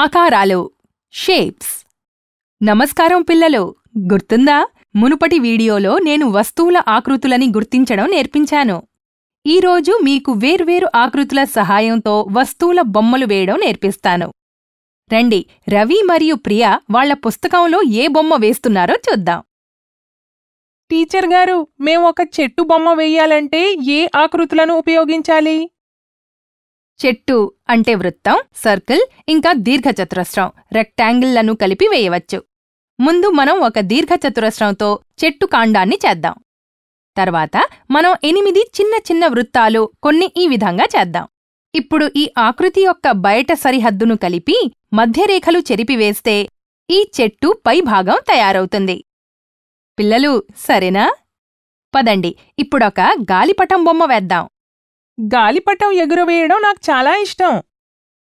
ఆకారాలు షేప్స్ నమస్కారం పిల్లలు గుర్తుందా? మునుపటి వీడియోలో నేను వస్తువుల ఆకృతులని గుర్తించడం నేర్పించాను. ఈరోజు మీకు వేర్వేరు ఆకృతుల సహాయంతో వస్తువుల బొమ్మలు వేయడం నేర్పిస్తాను. రండి రవి మరియు ప్రియ వాళ్ళ పుస్తకంలో ఏ బొమ్మ వేస్తున్నారో చూద్దాం. టీచర్ గారు మేము ఒక చెట్టు బొమ్మ వెయ్యాలంటే ఏ ఆకృతులను ఉపయోగించాలి? చెట్టు అంటే వృత్తం సర్కిల్ ఇంకా దీర్ఘచతురస్రం. రెక్టాంగిల్లను కలిపి వేయవచ్చు. ముందు మనం ఒక దీర్ఘచతురస్రంతో చెట్టు కాండాన్ని చేద్దాం. తర్వాత మనం ఎనిమిది చిన్న చిన్న వృత్తాలు కొన్ని ఈ విధంగా చేద్దాం. ఇప్పుడు ఈ ఆకృతి యొక్క బయట సరిహద్దును కలిపి మధ్యరేఖలు చెరిపివేస్తే ఈ చెట్టు పై భాగం తయారవుతుంది. పిల్లలు సరేనా? పదండి. ఇప్పుడొక గాలిపటం బొమ్మ వేద్దాం. గాలిపటం ఎగురవేయడం నాకు చాలా ఇష్టం.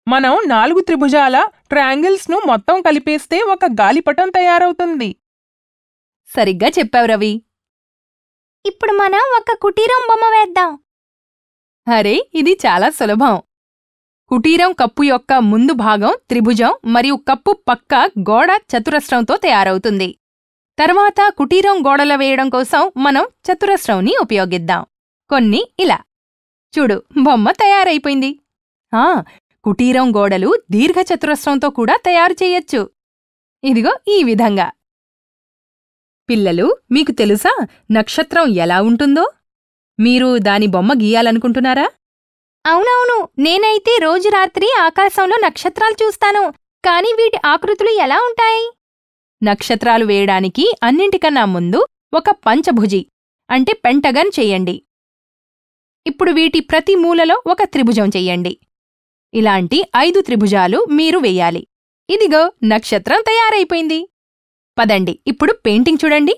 మనం నాలుగు త్రిభుజాల ట్రయాంగిల్స్ను మొత్తం కలిపేస్తే ఒక గాలిపటం తయారవుతుంది. సరిగ్గా చెప్పావు రవి. ఇప్పుడు మనం ఒక కుటీరం బొమ్మ వేద్దాం. అరే ఇది చాలా సులభం. కుటీరం కప్పు యొక్క ముందు భాగం త్రిభుజం మరియు కప్పు పక్క గోడ చతురస్రంతో తయారవుతుంది. తర్వాత కుటీరం గోడల వేయడం కోసం మనం చతురస్రంని ఉపయోగిద్దాం. కొన్ని ఇలా. చూడు బొమ్మ తయారైపోయింది. ఆ కుటీరం గోడలు దీర్ఘచతురస్రంతో కూడా తయారు చేయొచ్చు. ఇదిగో ఈ విధంగా. పిల్లలు మీకు తెలుసా నక్షత్రం ఎలా ఉంటుందో? మీరు దాని బొమ్మ గీయాలనుకుంటున్నారా? అవునవును నేనైతే రోజు రాత్రి ఆకాశంలో నక్షత్రాలు చూస్తాను. కానీ వీటి ఆకృతులు ఎలా ఉంటాయి? నక్షత్రాలు వేయడానికి అన్నింటికన్నా ముందు ఒక పంచభుజి అంటే పెంటగన్ చెయ్యండి ఇప్పుడు వీటి ప్రతి మూలలో ఒక త్రిభుజం చెయ్యండి. ఇలాంటి ఐదు త్రిభుజాలు మీరు వెయ్యాలి ఇదిగో నక్షత్రం తయారైపోయింది. పదండి ఇప్పుడు పెయింటింగ్ చూడండి.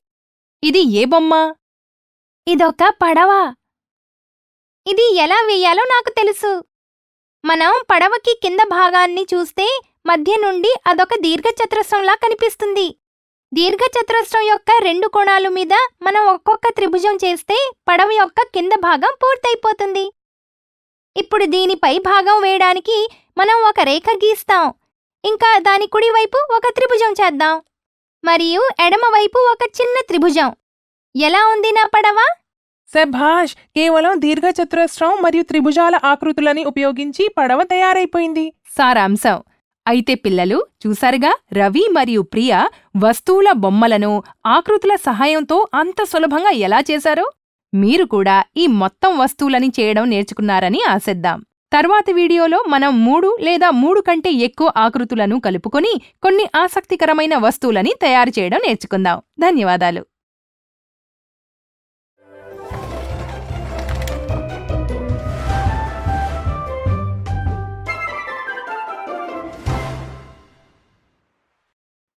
ఇది ఏ బొమ్మ? ఇదొక పడవ. ఇది ఎలా వేయాలో నాకు తెలుసు. మనం పడవకి కింద భాగాన్ని చూస్తే మధ్య నుండి అదొక దీర్ఘచతురస్రంలా కనిపిస్తుంది. దీర్ఘచతురస్రం యొక్క రెండు కోణాలు మీద మనం ఒక్కొక్క త్రిభుజం చేస్తే పడవ యొక్క కింద భాగం పూర్తయిపోతుంది. ఇప్పుడు దీని పై భాగం వేయడానికి మనం ఒక రేఖ గీస్తాం. ఇంకా దాని కుడివైపు ఒక త్రిభుజం చేద్దాం. మరియు ఎడమవైపు ఒక చిన్న త్రిభుజం. ఎలా ఉంది నా పడవ? శభాష్ కేవలం దీర్ఘచతురస్రం మరియు త్రిభుజాల ఆకృతులని ఉపయోగించి పడవ తయారైపోయింది. సారాంశం. అయితే పిల్లలు చూసారుగా రవి మరియు ప్రియ వస్తువుల బొమ్మలను ఆకృతుల సహాయంతో అంత సులభంగా ఎలా చేశారో? మీరు కూడా ఈ మొత్తం వస్తువులని చేయడం నేర్చుకున్నారని ఆశిద్దాం. తర్వాతి వీడియోలో మనం మూడు లేదా మూడు కంటే ఎక్కువ ఆకృతులను కలుపుకొని కొన్ని ఆసక్తికరమైన వస్తువులని తయారు చేయడం నేర్చుకుందాం. ధన్యవాదాలు.